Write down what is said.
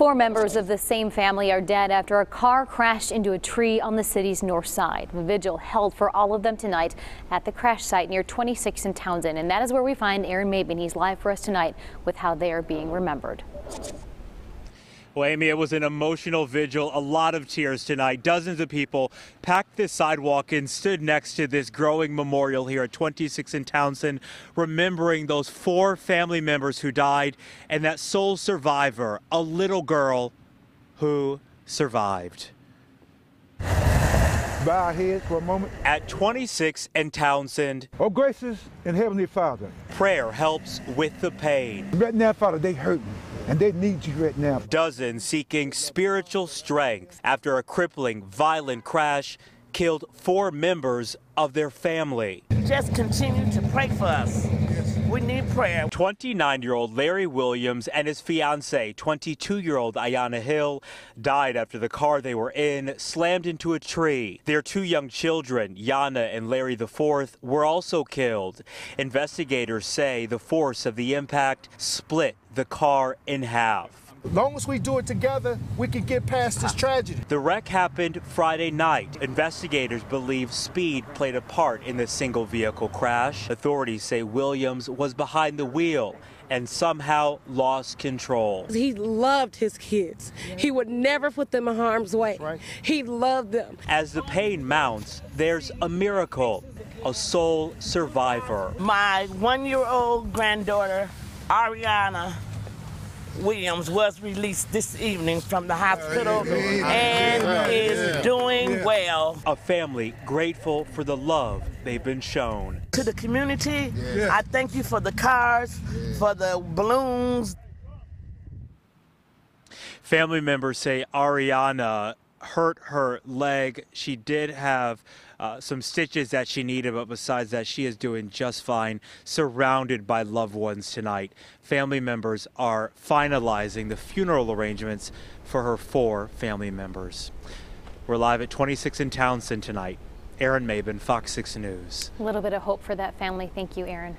Four members of the same family are dead after a car crashed into a tree on the city's north side. A vigil held for all of them tonight at the crash site near 26th and Townsend. And that is where we find Aaron Maben. He's live for us tonight with how they are being remembered. Well, Amy, it was an emotional vigil, a lot of tears tonight. Dozens of people packed this sidewalk and stood next to this growing memorial here at 26 and Townsend, remembering those four family members who died and that sole survivor, a little girl who survived. Bow our heads for a moment. At 26 and Townsend, Oh, gracious and heavenly Father, prayer helps with the pain. right now, Father, they hurting, and they need you right now. Dozens seeking spiritual strength after a crippling, violent crash killed four members of their family. Just continue to pray for us. We need prayer. 29 year old Larry Williams and his fiancee, 22 year old Ayana Hill, died after the car they were in slammed into a tree. Their two young children, Yana and Larry IV, were also killed. Investigators say the force of the impact split the car in half. As long as we do it together, we can get past this tragedy. The wreck happened Friday night. Investigators believe speed played a part in the single vehicle crash. Authorities say Williams was behind the wheel and somehow lost control. He loved his kids. He would never put them in harm's way. He loved them. As the pain mounts, there's a miracle a sole survivor. My one year old granddaughter, Ariana Williams, was released this evening from the hospital and is doing well. A family grateful for the love they've been shown. To the community, I thank you for the cars, for the balloons. Family members say Ariana hurt her leg. She did have uh, some stitches that she needed, but besides that, she is doing just fine, surrounded by loved ones tonight. Family members are finalizing the funeral arrangements for her four family members. We're live at 26 in Townsend tonight. Aaron Maben, Fox 6 News. A little bit of hope for that family. Thank you, Aaron.